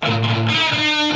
Thank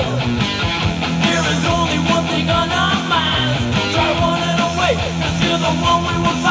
There is only one thing on our minds. Try running away, cause you're the one we will find.